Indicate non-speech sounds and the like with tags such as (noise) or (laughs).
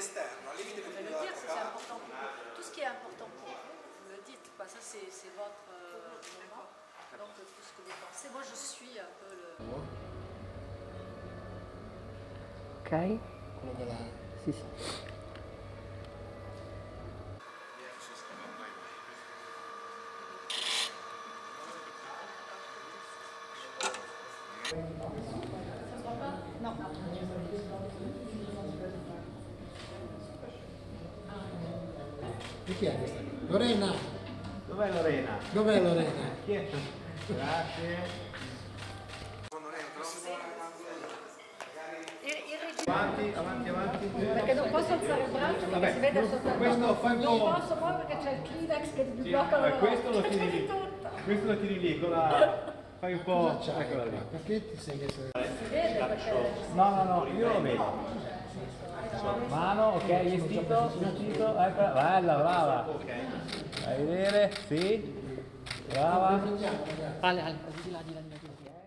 esterno, al limite del dire, c'est important pour vous. Tout ce qui est important pour vous, vous le dites. Quoi. Ça, c'est votre euh, moment. Donc, euh, tout ce que vous pensez. Moi, je suis un peu le. Ok. Quello della. Sì, sì. Non. E chi è questa? Lorena! Dov'è Lorena? Dov'è Lorena? Chi è? Grazie. Avanti, avanti, avanti. Perché non posso alzare il braccio perché Vabbè, si vede sotto il questo un Non po'. posso proprio perché c'è il Kleenex che Sì, blocca la questo lo (laughs) tiri lì. tutto. Questo lo tiri lì, con la... Fai un po'... Eccola lì. Perché ti sei messo... Si vede perché No, no, no, io lo vedo. Mano, ok, vestito, vestito, eccola, bella, brava. Fai vedere, sì. Brava. Ale, Ale, di là, di là, di là.